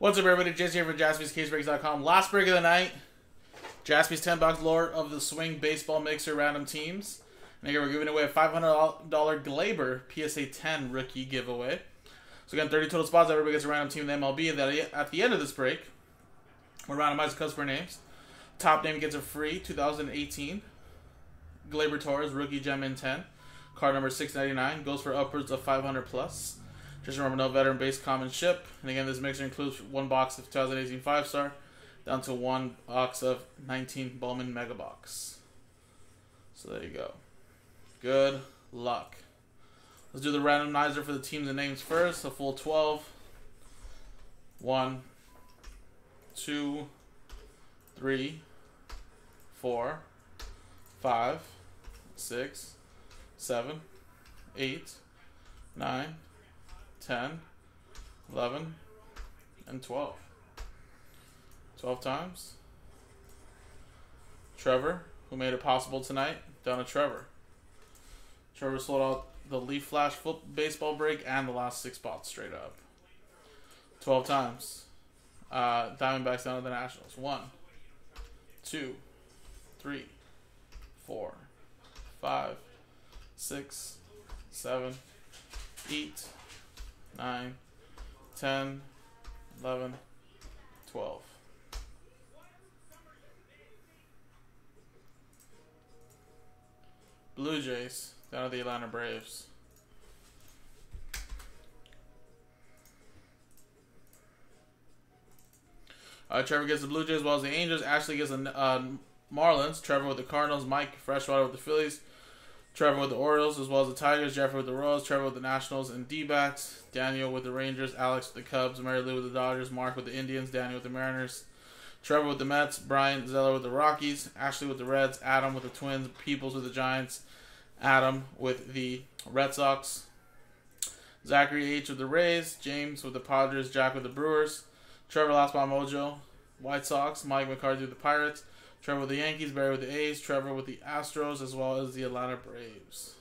What's up, everybody? Jason here for JaspysCaseBreaks.com. Last break of the night. Jaspy's 10 bucks Lord of the Swing Baseball Mixer Random Teams. And again, we're giving away a $500 Gleyber PSA 10 rookie giveaway. So again, 30 total spots. Everybody gets a random team in the MLB. Then at the end of this break, we'll randomize the customer names. Top name gets a free 2018 Gleyber Torres rookie gem in 10. Card number 699 goes for upwards of 500 plus. Just remember, no veteran base common ship. And again, this mixer includes one box of 2018 five star down to one box of 19 Bowman Mega Box. So there you go. Good luck. Let's do the randomizer for the teams and names first. A full 12. One, two, three, four, five, six, seven, eight, nine. 10, 11, and 12. 12 times. Trevor, who made it possible tonight, down to Trevor. Trevor sold out the Leaf Flash baseball break and the last six spots straight up. 12 times. Uh, Diamondbacks down to the Nationals. One, two, three, four, five, six, seven, eight. 9, 10, 11, 12. Blue Jays down to the Atlanta Braves. Uh, Trevor gets the Blue Jays as well as the Angels. Ashley gets the uh, Marlins. Trevor with the Cardinals. Mike Freshwater with the Phillies. Trevor with the Orioles, as well as the Tigers. Jeffrey with the Royals. Trevor with the Nationals and D-backs. Daniel with the Rangers. Alex with the Cubs. Mary Lou with the Dodgers. Mark with the Indians. Daniel with the Mariners. Trevor with the Mets. Brian Zeller with the Rockies. Ashley with the Reds. Adam with the Twins. Peoples with the Giants. Adam with the Red Sox. Zachary H with the Rays. James with the Padres. Jack with the Brewers. Trevor Last Mojo. White Sox. Mike McCarthy with the Pirates. Trevor with the Yankees, Barry with the A's, Trevor with the Astros, as well as the Atlanta Braves.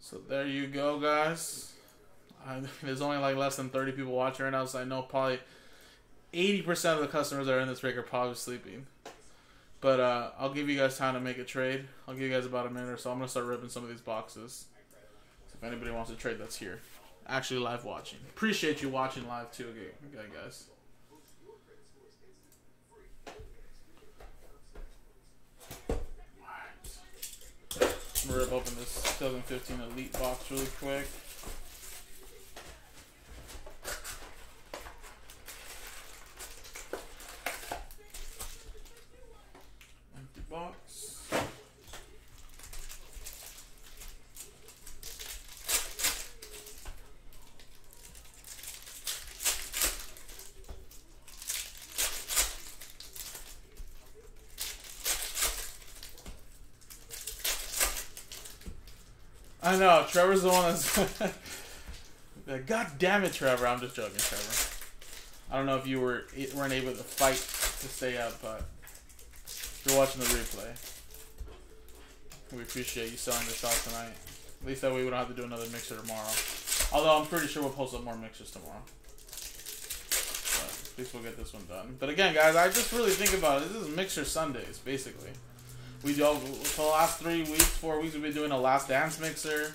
So there you go, guys. I, there's only like less than 30 people watching right now, so I know probably 80% of the customers that are in this break are probably sleeping. But uh, I'll give you guys time to make a trade. I'll give you guys about a minute or so. I'm going to start ripping some of these boxes. So if anybody wants to trade, that's here. Actually live watching. Appreciate you watching live too, okay, guys. I'm gonna rip open this 2015 Elite box really quick. Empty box. I know, Trevor's the one that's. God damn it, Trevor! I'm just joking, Trevor. I don't know if you were weren't able to fight to stay up, but you're watching the replay. We appreciate you selling the out tonight. At least that way we don't have to do another mixer tomorrow. Although I'm pretty sure we'll post up more mixers tomorrow. But at least we'll get this one done. But again, guys, I just really think about it. This is Mixer Sundays, basically. We do for the last three weeks, four weeks, we've been doing a last dance mixer.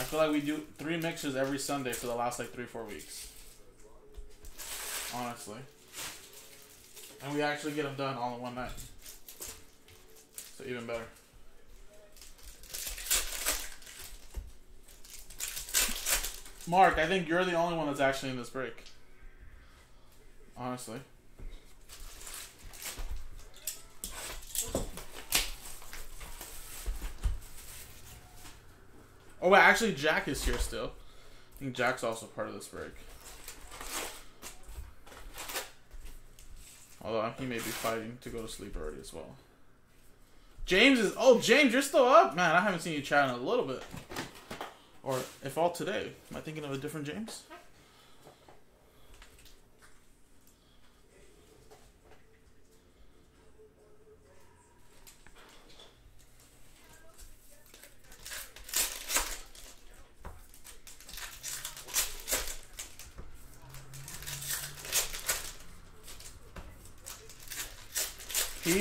I feel like we do three mixes every Sunday for the last like three, four weeks. Honestly. And we actually get them done all in one night. So even better. Mark, I think you're the only one that's actually in this break. Honestly. Oh, wait, actually, Jack is here still. I think Jack's also part of this break. Although he may be fighting to go to sleep already as well. James is. Oh, James, you're still up? Man, I haven't seen you chat in a little bit. Or if all today. Am I thinking of a different James?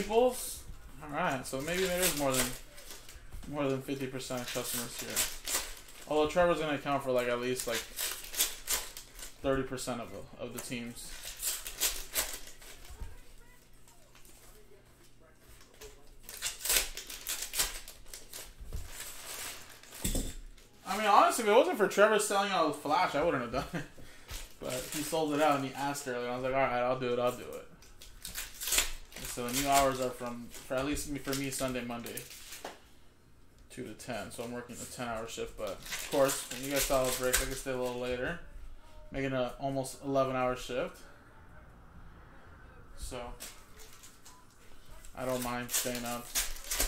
Peoples. All right, so maybe there is more than more than fifty percent of customers here. Although Trevor's gonna account for like at least like thirty percent of the of the teams. I mean, honestly, if it wasn't for Trevor selling out Flash, I wouldn't have done it. But he sold it out and he asked earlier. I was like, all right, I'll do it. I'll do it. So the new hours are from, for at least for me, Sunday, Monday, two to ten. So I'm working a ten-hour shift. But of course, when you guys break, I can stay a little later, making a almost eleven-hour shift. So I don't mind staying up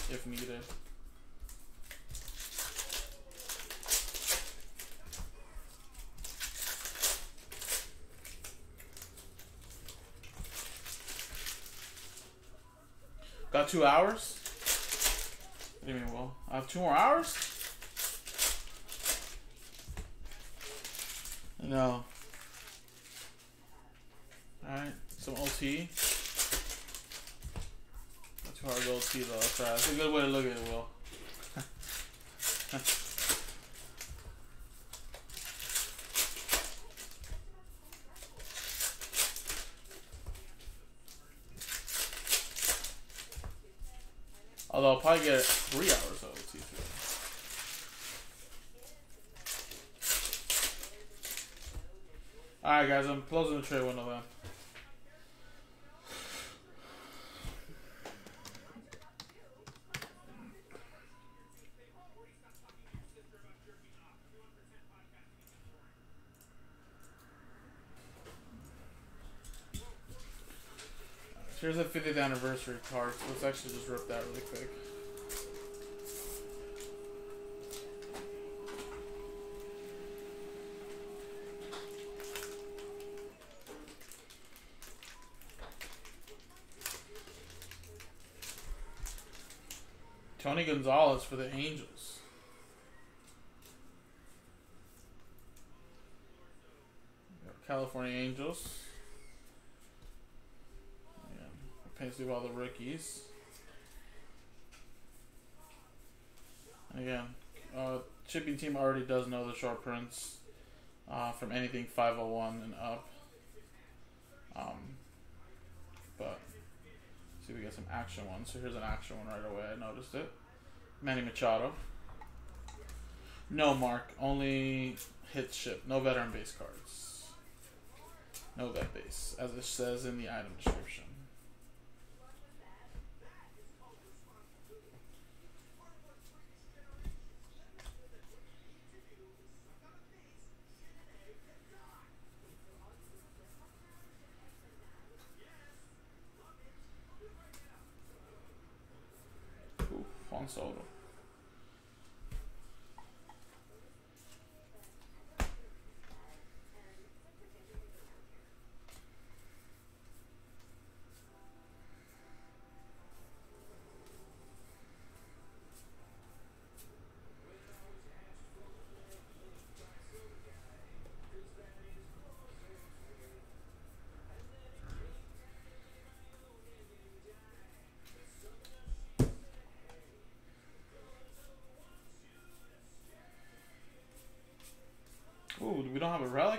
if needed. Got two hours? What do you mean, Will? I have two more hours? No. Alright, some OT. Not too hard to OT though, right. That's a good way to look at it, Will. Although I'll probably get three hours out of OT too. Alright guys, I'm closing the trade window then. Here's a 50th anniversary card, so let's actually just rip that really quick. Tony Gonzalez for the Angels. California Angels. Yeah, paints through all the rookies. Again, uh, shipping team already does know the short prints uh, from anything 501 and up. Um, but see, we get some action ones. So here's an action one right away. I noticed it. Manny Machado. No mark, only hit ship. No veteran base cards. No vet base, as it says in the item description.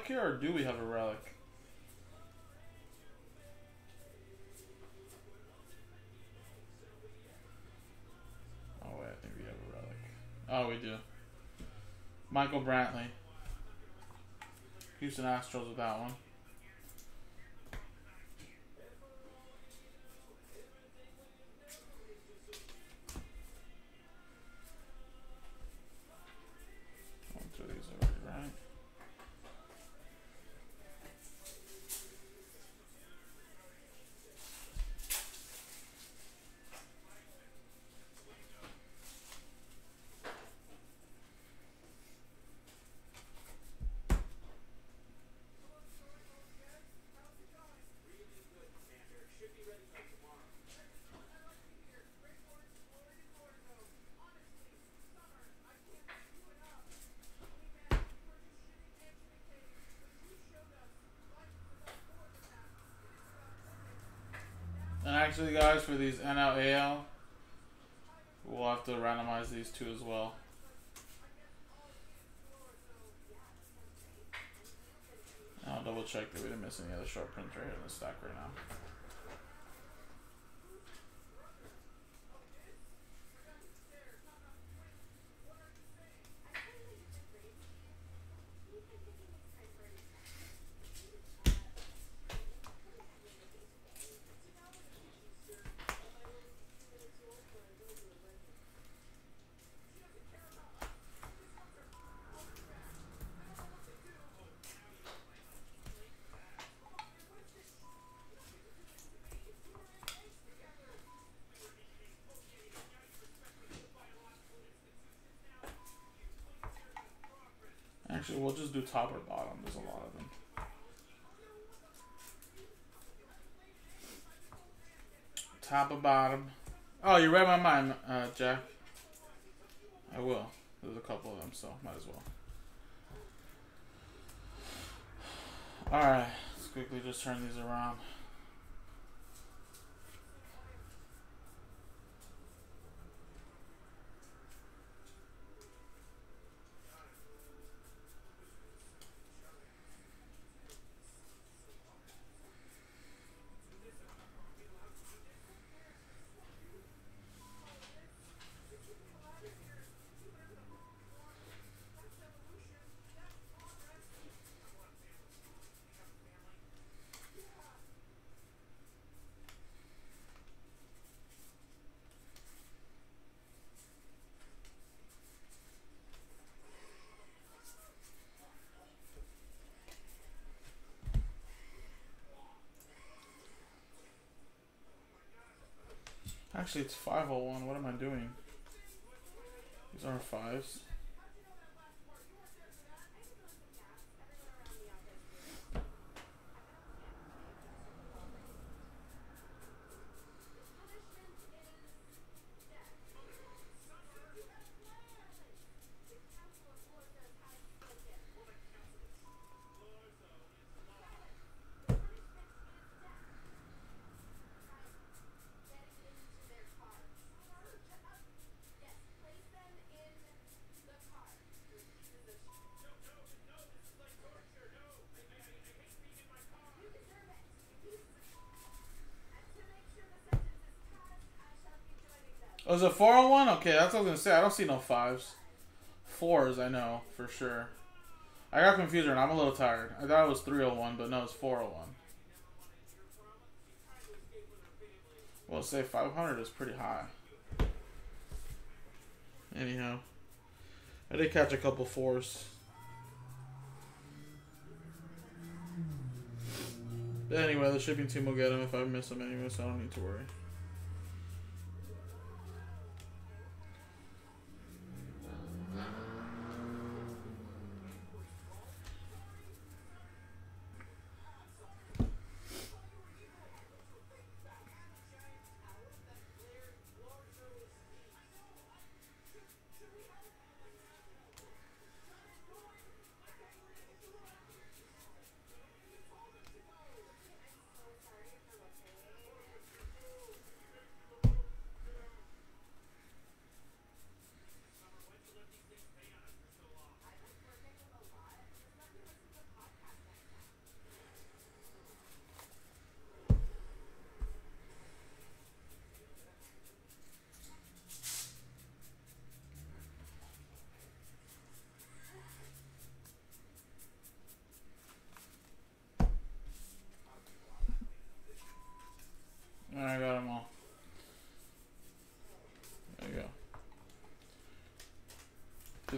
Relic here, or do we have a relic? Oh wait, I think we have a relic. Oh, we do. Michael Brantley. Houston Astros with that one. Actually, guys, for these NL AL. We'll have to randomize these two as well. I'll double check that we didn't miss any other short prints right here in the stack right now. We'll just do top or bottom. There's a lot of them. Top or bottom. Oh, you read my mind, uh, Jack. I will. There's a couple of them, so might as well. Alright, let's quickly just turn these around. Actually, it's 501. What am I doing? These are fives. Was it 401? Okay, that's what I was going to say. I don't see no fives. Fours, I know, for sure. I got confused and I'm a little tired. I thought it was 301, but no, it's 401. Well, say 500 is pretty high. Anyhow, I did catch a couple fours. But anyway, the shipping team will get them if I miss them anyway, so I don't need to worry.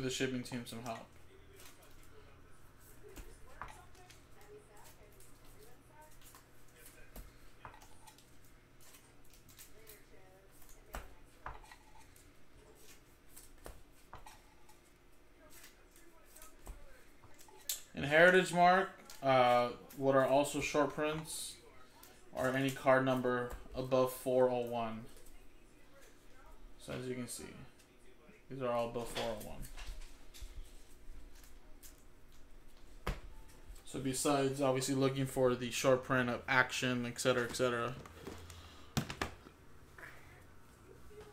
The shipping team some help. In Heritage Mark, uh, what are also short prints, or any card number above 401. So as you can see, these are all above 401. So besides obviously looking for the short print of action, etc., etc.,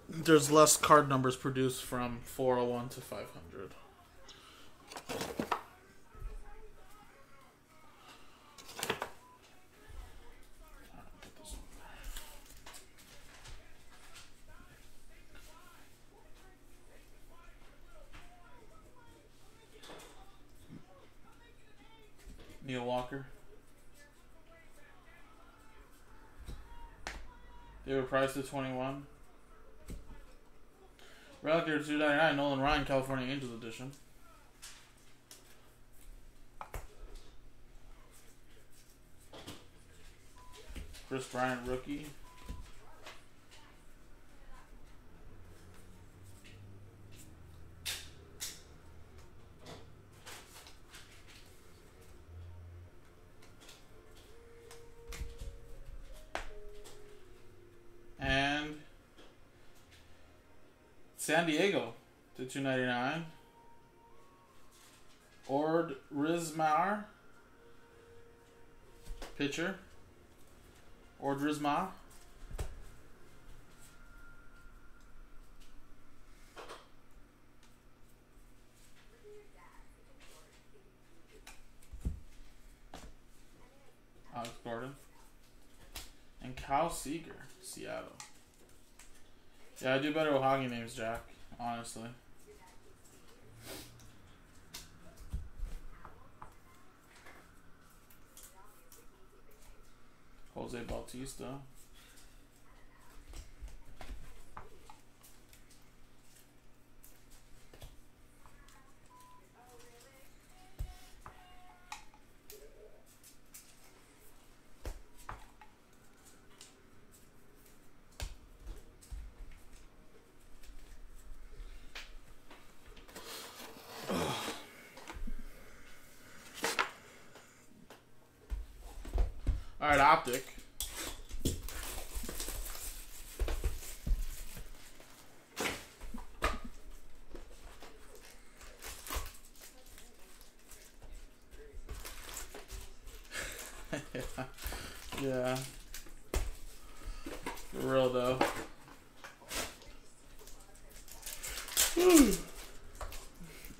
there's less card numbers produced from 401 to 500. Price to 21. Relic here 299, Nolan Ryan, California Angels Edition. Kris Bryant, rookie. And San Diego to 299. Ord Rizmar. Pitcher. Ord Rizma. Alex Gordon. And Kyle Seager, Seattle. Yeah, I do better with hockey names, Jack, honestly. Jose Bautista. All right, optic. Yeah. For real though.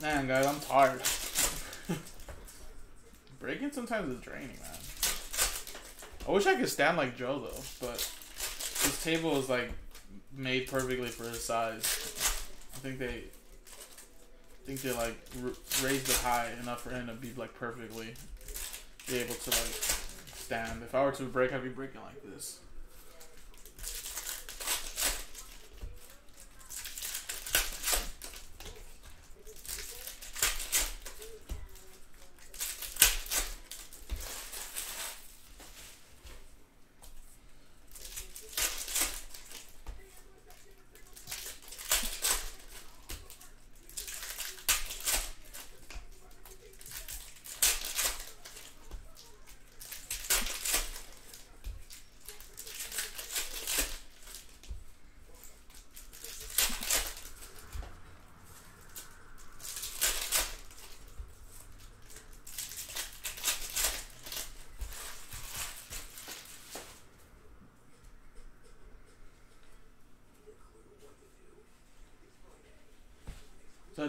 Man, guys, I'm tired. Breaking sometimes is draining, man. I wish I could stand like Joe though, but this table is like made perfectly for his size. I think they, I think they like raised it high enough for him to be like perfectly be able to like stand. If I were to break, I'd be breaking like this.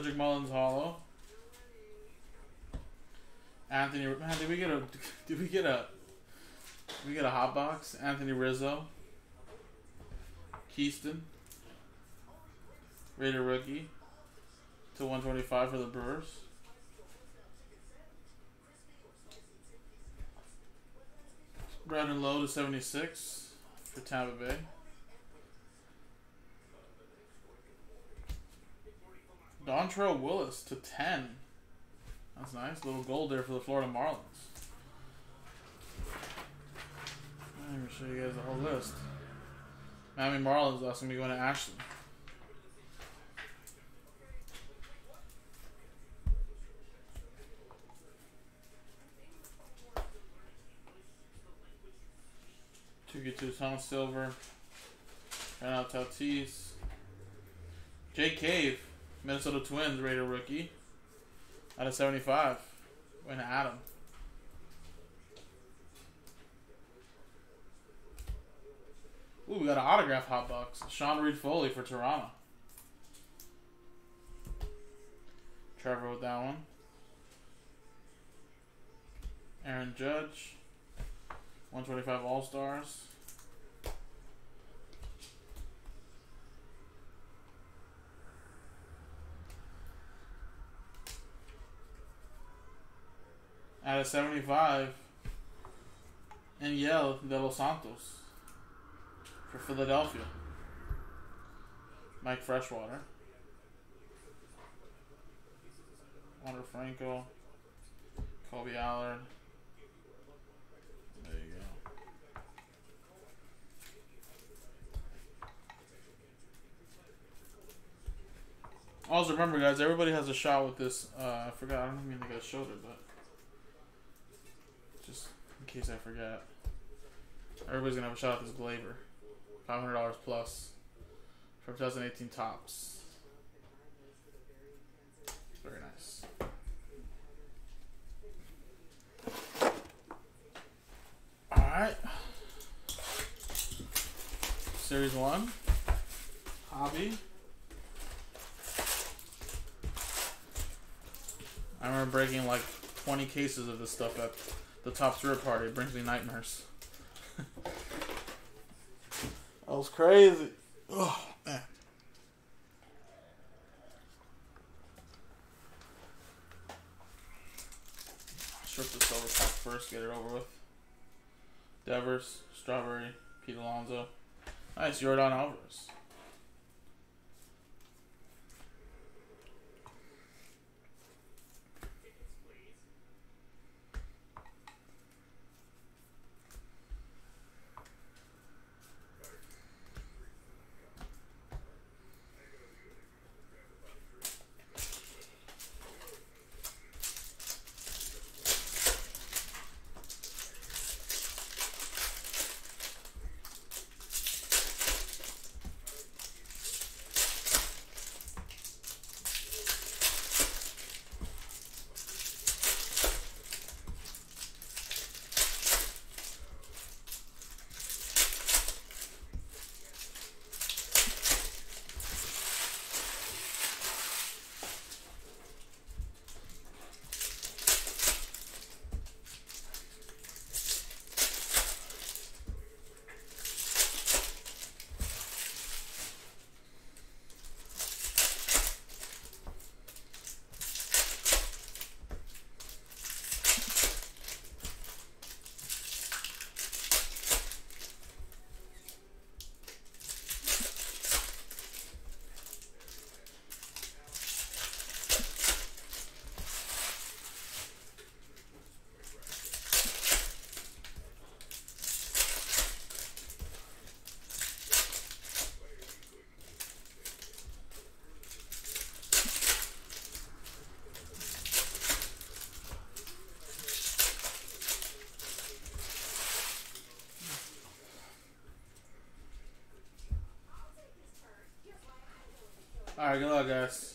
Cedric Mullins Hollow. Anthony, man, did we get a? Did we get a? Did we get a hot box? Anthony Rizzo. Keston. Rated Rookie. To 125 for the Brewers. Brandon Lowe to 76 for Tampa Bay. Dontrelle Willis to 10. That's nice. Little gold there for the Florida Marlins. Let me show you guys the whole list. Miami Marlins that's going to be going to get to Tom Silver. Renato Tatis. Jay Cave. Minnesota Twins Rated Rookie. Out of 75. Went to Adam. Ooh, we got an autograph hot box. Sean Reid Foley for Toronto. Trevor with that one. Aaron Judge. 125 All Out of 75. And Enyel De Los Santos for Philadelphia. Mike Freshwater. Wander Franco. Kolby Allard. There you go. Also, remember, guys, everybody has a shot with this. Uh, I forgot. I don't mean get showed it, but case I forget. Everybody's gonna have a shot at this Gleyber. Five hundred dollars plus from 2018 Topps. Very nice. All right. Series one. Hobby. I remember breaking like 20 cases of this stuff at the Topps Rip Party. It brings me nightmares. that was crazy. Oh, man. Strip this over top first, get it over with. Devers, Strawberry, Pete Alonso. Nice, Yordan Alvarez. Alright, good luck, guys.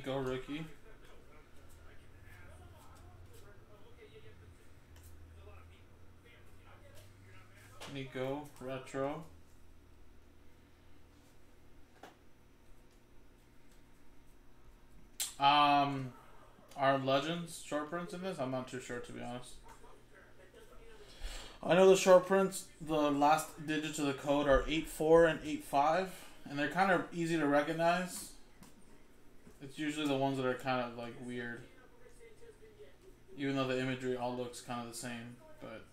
Nico rookie. Nico retro. Um, are legends short prints in this? I'm not too sure to be honest. I know the short prints, the last digits of the code are 84 and 85, and they're kind of easy to recognize. It's usually the ones that are kind of like weird. Even though the imagery all looks kind of the same, but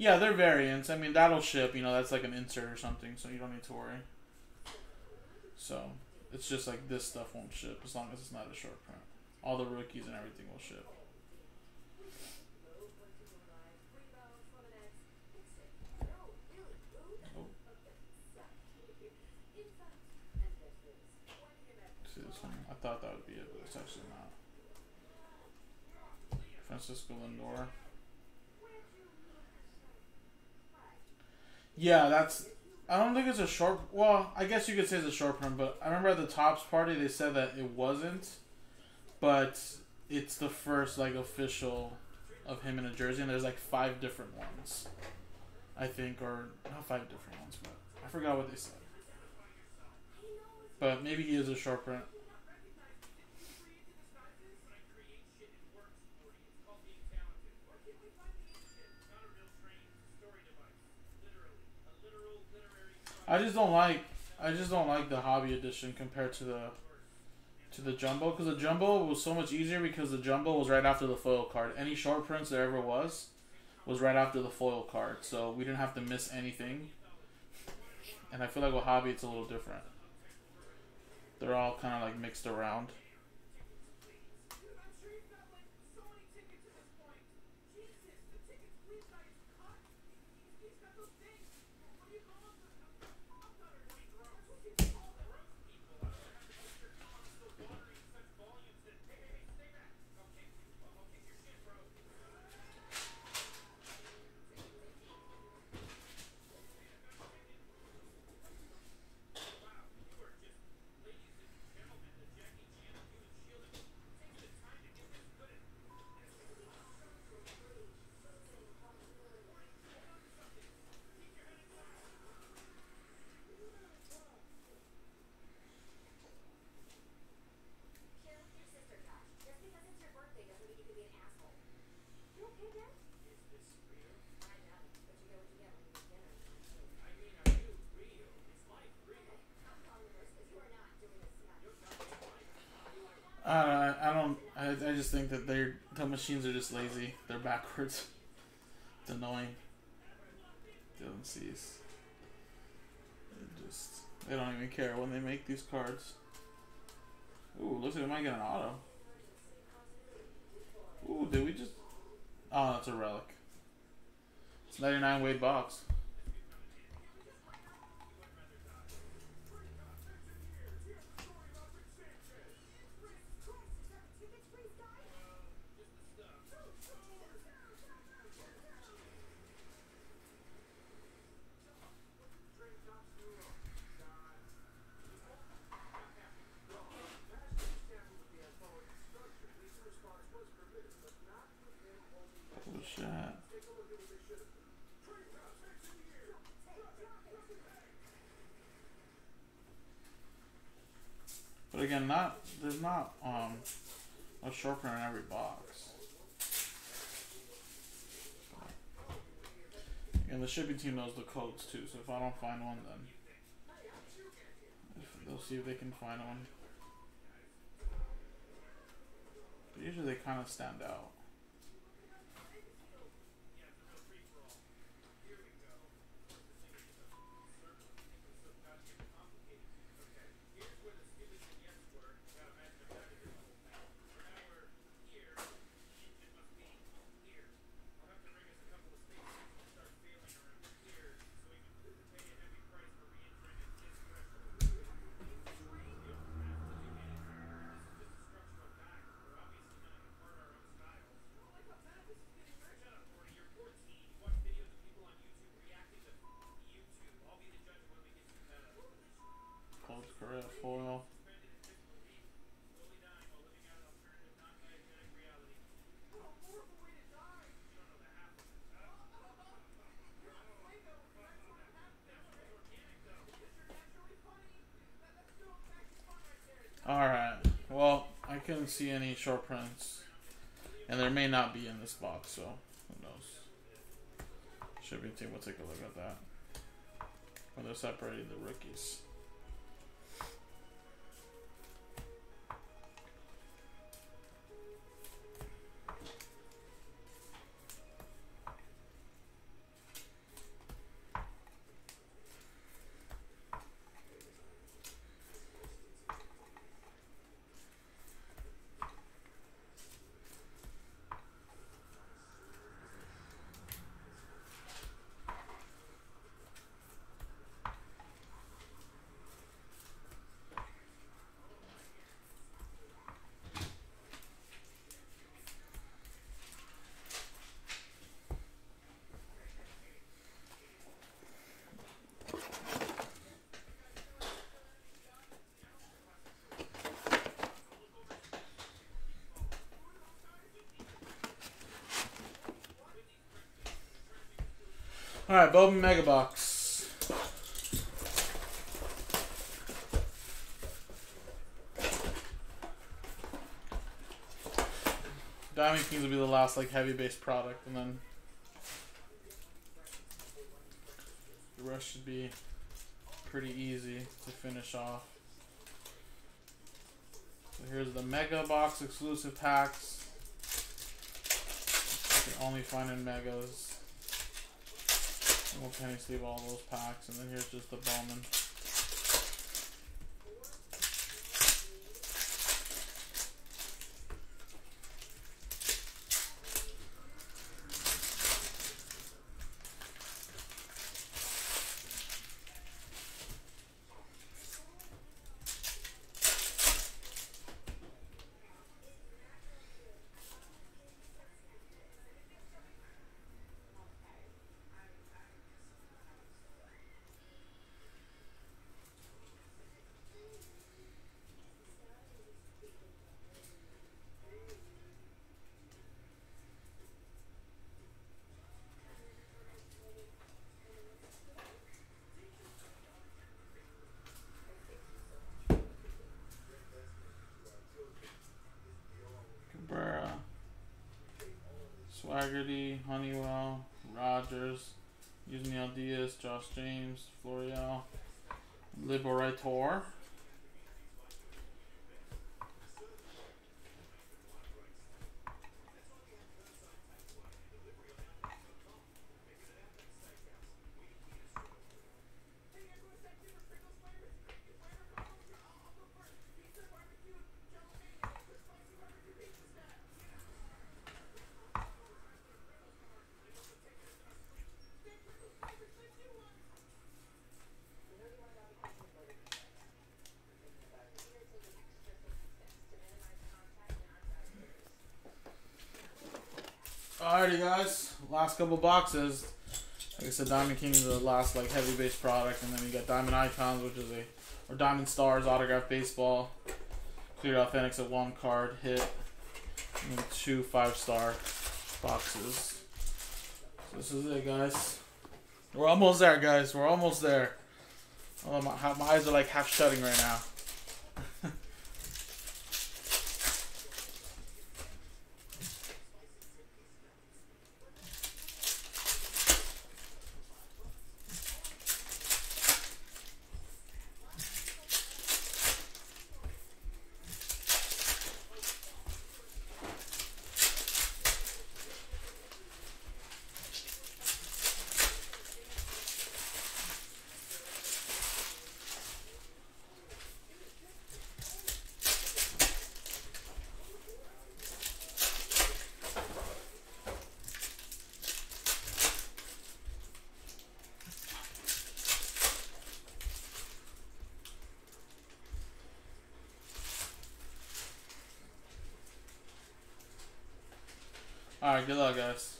Yeah, they're variants. I mean, that'll ship. You know, that's like an insert or something, so you don't need to worry. So it's just like this stuff won't ship as long as it's not a short print. All the rookies and everything will ship. Oh. See this one? I thought that would be it, but it's actually not. Francisco Lindor. Yeah, that's. I don't think it's a short. Well, I guess you could say it's a short print, but I remember at the Topps party they said that it wasn't, but it's the first like official of him in a jersey, and there's like five different ones, I think, or not five different ones, but I forgot what they said. But maybe he is a short print. I just don't like. I just don't like the hobby edition compared to the to the jumbo because the jumbo was so much easier because the jumbo was right after the foil card. Any short prints there ever was was right after the foil card, so we didn't have to miss anything. And I feel like with hobby it's a little different. They're all kind of like mixed around. I I don't. I, I just think that they're the machines are just lazy. They're backwards. It's annoying. Dylan sees. They just they don't even care when they make these cards. Ooh, looks like we might get an auto. Ooh, did we just? Oh, that's a relic. It's 99 weight box. Holy shit. But again, not there's not um a print in every box. And the shipping team knows the codes too, so if I don't find one then they'll see if they can find one. But usually they kinda stand out. Cold Korea foil. Alright. Well, Couldn't see any short prints. And there may not be in this box, so who knows. Shipping team will take a look at that. When they're separating the rookies. All right, Bowman Mega Box. Diamond Kings will be the last like heavy base product, and then the rest should be pretty easy to finish off. So here's the Mega Box exclusive packs. You can only find in Megas. We'll kind of sleeve all those packs, and then here's just the Bowman. Swaggerty, Honeywell, Rogers, Yusniel Diaz, Josh James, Florial, Liberatore. Alrighty, guys. Last couple boxes. Like I said, Diamond King is the last like heavy base product, and then you got Diamond Icons, which is a or Diamond Stars autograph baseball, clear authentics at one card hit, and two five star boxes. So this is it, guys. We're almost there, guys. We're almost there. Oh, my, my eyes are like half shutting right now. Alright, good luck, guys.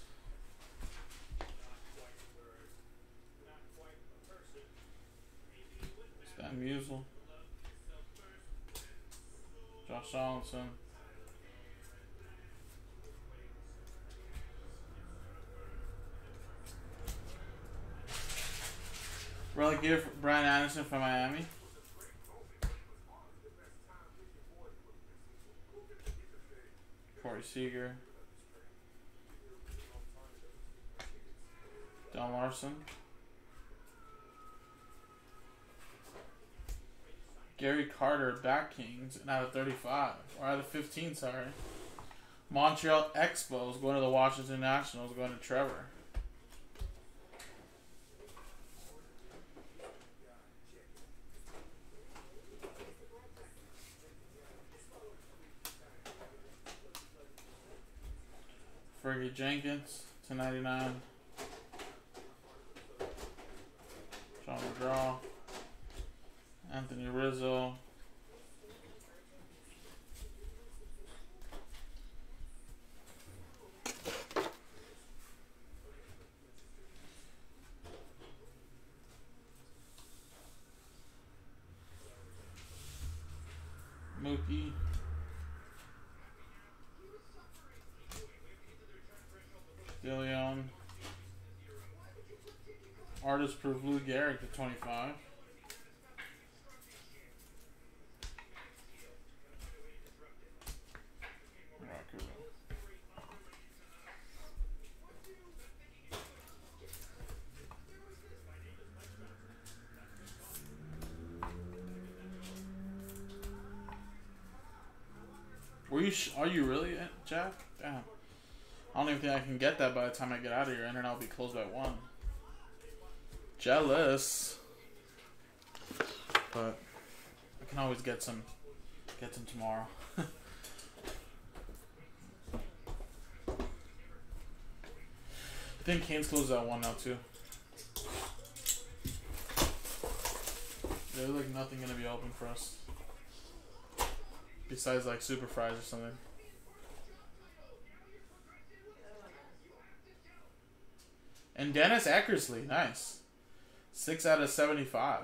Stan Musial. Josh Donaldson. Relic gear for Brian Anderson from Miami. Corey Seager. Don Larsen. Gary Carter, back Kings, and out of 35. Or out of 15, sorry. Montreal Expos going to the Washington Nationals, going to Trevor. Jenkins to 99. John McGraw. Anthony Rizzo. 25. Were you? are you really, Jack? Damn. I don't even think I can get that by the time I get out of here. and then I'll be closed by one. Jealous. But I can always get some get some tomorrow. I think Canes closes at one now too. There's like nothing gonna be open for us. Besides like super fries or something. And Dennis Eckersley, nice. Six out of 75.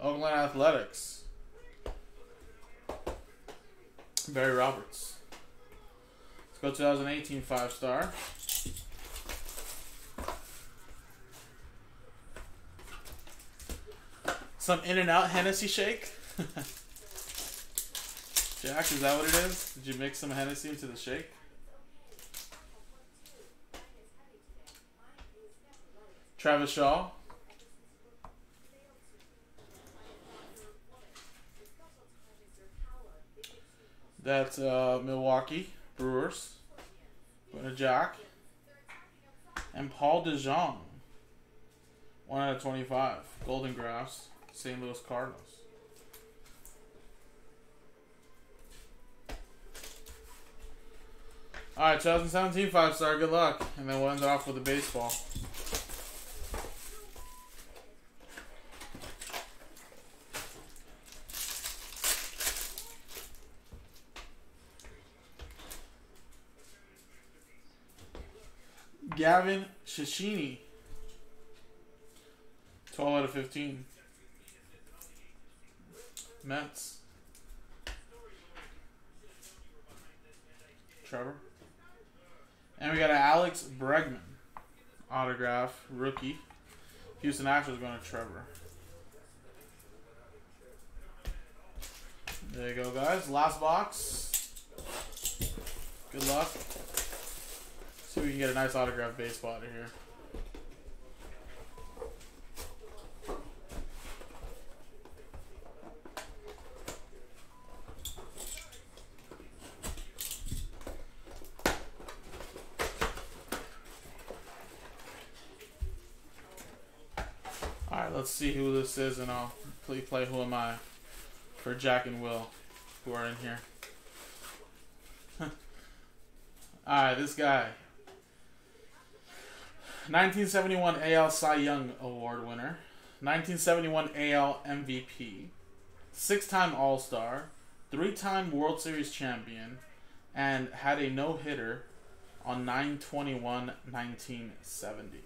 Oakland Athletics. Barry Roberts. Let's go 2018 five star. Some In-N-Out Hennessy shake. Jack, is that what it is? Did you mix some Hennessy into the shake? Travis Shaw. That's uh, Milwaukee Brewers. Jack. And Paul DeJong. 1 out of 25. Golden Grass. St. Louis Cardinals. Alright, 2017 five star. Good luck. And then we'll end off with the baseball. Gavin Cecchini. 12 out of 15. Mets. Trevor. And we got an Alex Bregman autograph, rookie. Houston Astros going to Trevor. There you go, guys. Last box. Good luck. See if we can get a nice autograph baseball out of here. Alright, let's see who this is and I'll play, play Who Am I for Jack and Will who are in here. Alright, this guy. 1971 AL Cy Young Award winner, 1971 AL MVP, six time All Star, three time World Series champion, and had a no hitter on 921 1970.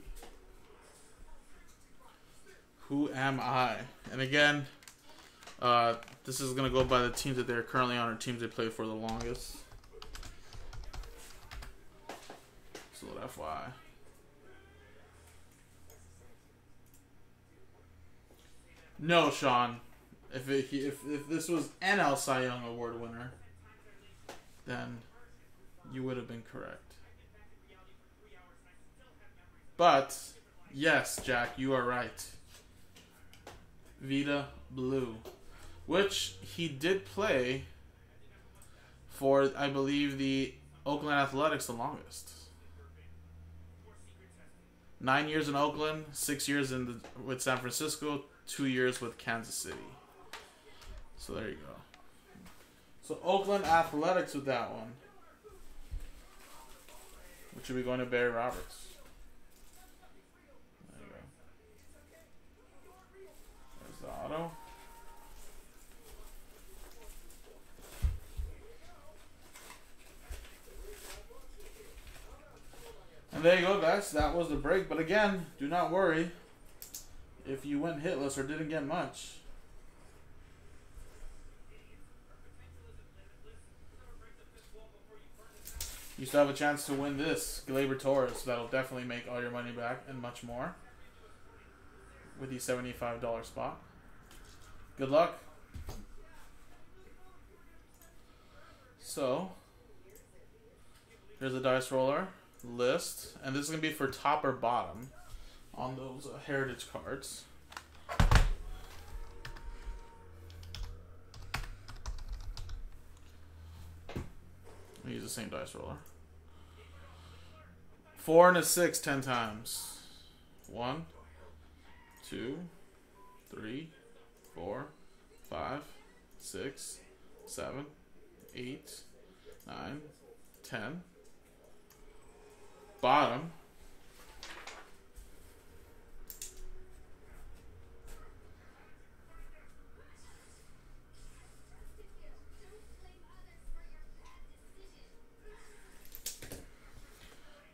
Who am I? And again, uh, this is going to go by the teams that they're currently on or teams they played for the longest. So, FYI. No, Sean. If it, if if this was NL Cy Young Award winner, then you would have been correct. But yes, Jack, you are right. Vida Blue, which he did play for, I believe, the Oakland Athletics the longest. Nine years in Oakland, six years in the, with San Francisco, two years with Kansas City. So there you go. So Oakland Athletics with that one. Which will be going to Barry Roberts. There you go. There's the auto. And there you go, guys. That was the break. But again, do not worry if you went hitless or didn't get much. You still have a chance to win this Gleyber Torres. That'll definitely make all your money back and much more with the $75 spot. Good luck. So, here's a dice roller list, and this is going to be for top or bottom on those uh, heritage cards. Use the same dice roller. Four and a six, ten times. One, two, three, four, five, six, seven, eight, nine, ten. Bottom.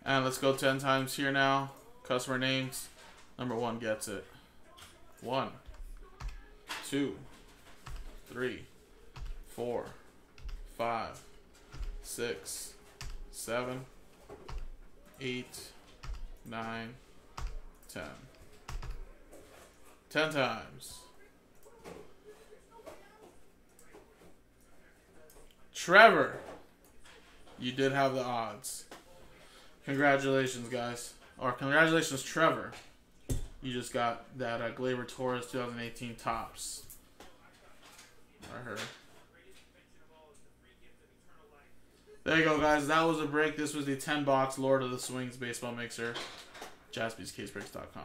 And let's go 10 times here now. Customer names. Number one gets it. One, two, three, four, five, six, seven, eight, nine, ten. Ten times. Trevor, you did have the odds. Congratulations, guys. Or congratulations, Trevor. You just got that uh, Gleyber Torres 2018 Topps. There you go, guys. That was a break. This was the 10 box Lord of the Swings baseball mixer. JaspysCaseBreaks.com.